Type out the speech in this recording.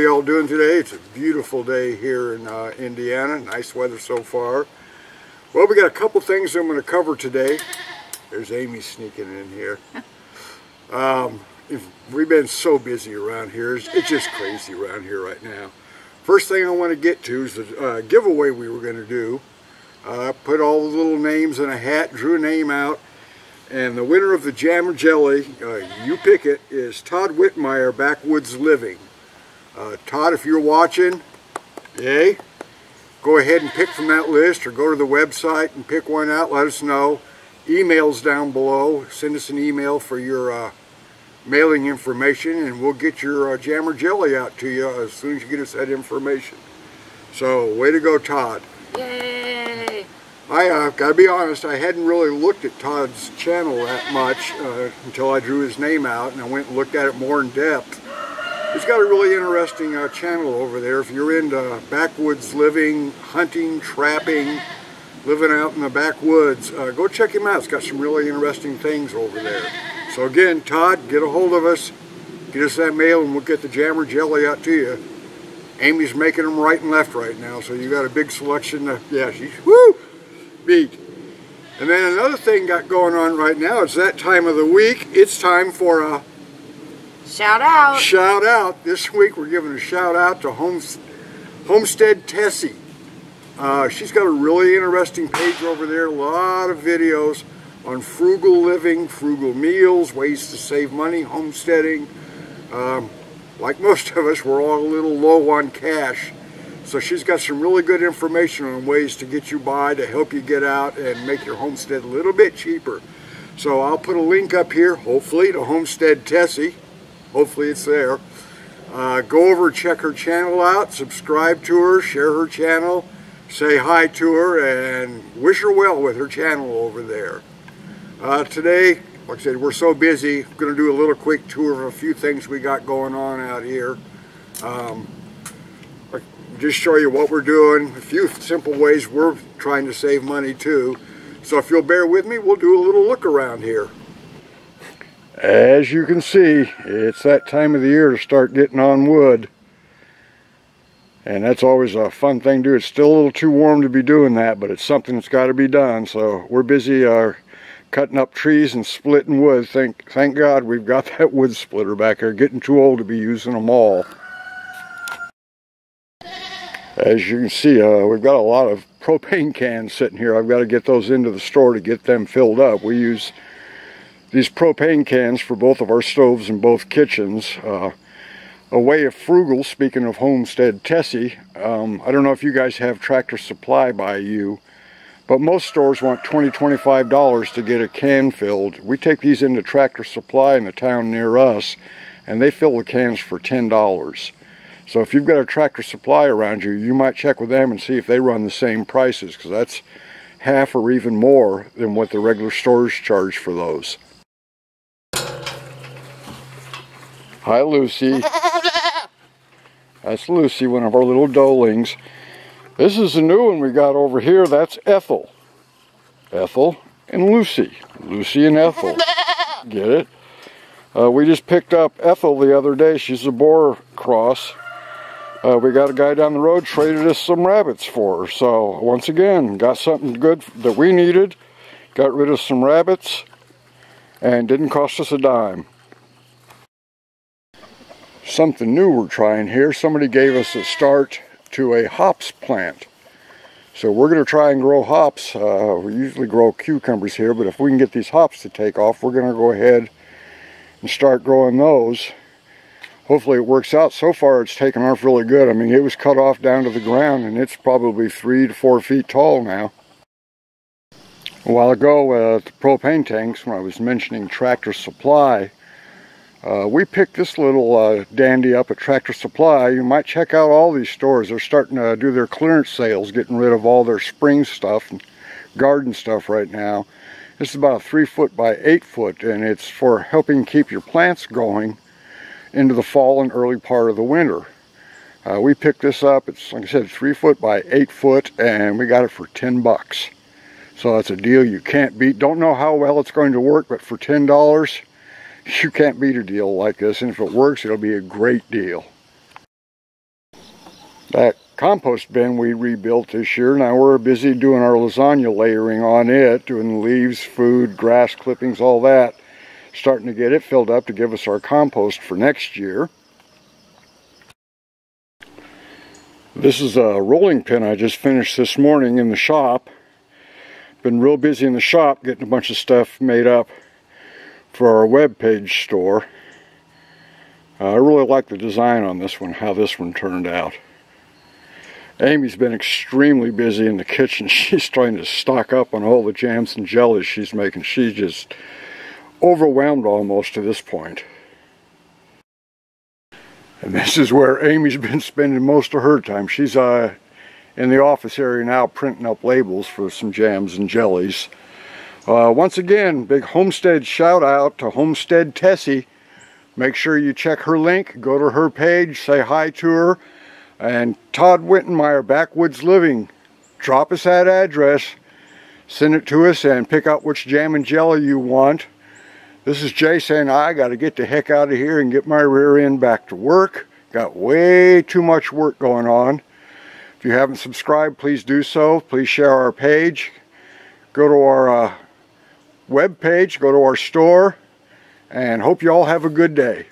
y'all doing today? It's a beautiful day here in uh, Indiana. Nice weather so far. Well, we got a couple things I'm going to cover today. There's Amy sneaking in here. Um, we've been so busy around here. It's, it's, just crazy around here right now. First thing I want to get to is the uh, giveaway we were going to do. Uh, put all the little names in a hat, drew a name out, and the winner of the Jammer Jelly, uh, you pick it, is Todd Whitmire, Backwoods Living. Uh, Todd, if you're watching, yay, go ahead and pick from that list or go to the website and pick one out. Let us know. Emails down below. Send us an email for your uh, mailing information and we'll get your uh, Jammer Jelly out to you as soon as you get us that information. So, way to go, Todd. Yay! I uh, gotta be honest, I hadn't really looked at Todd's channel that much uh, until I drew his name out and I went and looked at it more in depth. He's got a really interesting uh, channel over there. If you're into backwoods living, hunting, trapping, living out in the backwoods, uh, go check him out. He's got some really interesting things over there. So again, Todd, get a hold of us, get us that mail and we'll get the jammer jelly out to you. Amy's making them right and left right now, so you got a big selection. Yeah, she's, woo! beat. And then another thing got going on right now, it's that time of the week. It's time for a shout out. Shout out. This week we're giving a shout out to Homestead Tessie. Uh, she's got a really interesting page over there, a lot of videos on frugal living, frugal meals, ways to save money, homesteading. Um, like most of us, we're all a little low on cash. So she's got some really good information on ways to get you by, to help you get out and make your homestead a little bit cheaper. So I'll put a link up here, hopefully, to Homestead Tessie. Hopefully it's there. Uh, go over check her channel out, subscribe to her, share her channel, say hi to her, and wish her well with her channel over there. Uh, today, like I said, we're so busy, I'm going to do a little quick tour of a few things we got going on out here. Um, just show you what we're doing, a few simple ways we're trying to save money too. So if you'll bear with me, we'll do a little look around here. As you can see, it's that time of the year to start getting on wood. And that's always a fun thing to do. It's still a little too warm to be doing that, but it's something that's got to be done. So we're busy uh, cutting up trees and splitting wood. Thank, thank God we've got that wood splitter back there. Getting too old to be using them all. As you can see, uh, we've got a lot of propane cans sitting here. I've got to get those into the store to get them filled up. We use these propane cans for both of our stoves in both kitchens. Uh, a way of frugal, speaking of Homestead Tessie, um, I don't know if you guys have Tractor Supply by you, but most stores want $20, $25 to get a can filled. We take these into Tractor Supply in the town near us, and they fill the cans for $10. So if you've got a tractor supply around you, you might check with them and see if they run the same prices because that's half or even more than what the regular stores charge for those. Hi Lucy. That's Lucy, one of our little doelings. This is a new one we got over here. That's Ethel. Ethel and Lucy. Lucy and Ethel. Get it? Uh, we just picked up Ethel the other day. She's a Boer cross. Uh, we got a guy down the road traded us some rabbits for her. So once again, got something good that we needed. Got rid of some rabbits and didn't cost us a dime. Something new we're trying here. Somebody gave us a start to a hops plant. So we're going to try and grow hops. Uh, we usually grow cucumbers here, but if we can get these hops to take off, we're going to go ahead and start growing those hopefully it works out. So far it's taken off really good. I mean, it was cut off down to the ground and it's probably three to four feet tall now. A while ago uh, at the propane tanks, when I was mentioning Tractor Supply, uh, we picked this little uh, dandy up at Tractor Supply. You might check out all these stores. They're starting to do their clearance sales, getting rid of all their spring stuff and garden stuff right now. This is about a three foot by eight foot and it's for helping keep your plants going into the fall and early part of the winter. Uh, we picked this up, it's like I said, three foot by eight foot, and we got it for 10 bucks. So that's a deal you can't beat. Don't know how well it's going to work, but for $10, you can't beat a deal like this. And if it works, it'll be a great deal. That compost bin we rebuilt this year. Now we're busy doing our lasagna layering on it, doing leaves, food, grass clippings, all that. Starting to get it filled up to give us our compost for next year. This is a rolling pin I just finished this morning in the shop. Been real busy in the shop getting a bunch of stuff made up for our web page store. Uh, I really like the design on this one, how this one turned out. Amy's been extremely busy in the kitchen. She's trying to stock up on all the jams and jellies she's making. She's just overwhelmed almost to this point. And this is where Amy's been spending most of her time. She's uh, in the office area now printing up labels for some jams and jellies. Uh, once again, big Homestead shout out to Homestead Tessie. Make sure you check her link, go to her page, say hi to her. And Todd Wittenmyer, Backwoods Living, drop us that address, send it to us, and pick out which jam and jelly you want. This is Jay saying I got to get the heck out of here and get my rear end back to work. Got way too much work going on. If you haven't subscribed, please do so. Please share our page. Go to our uh, web page, go to our store, and hope you all have a good day.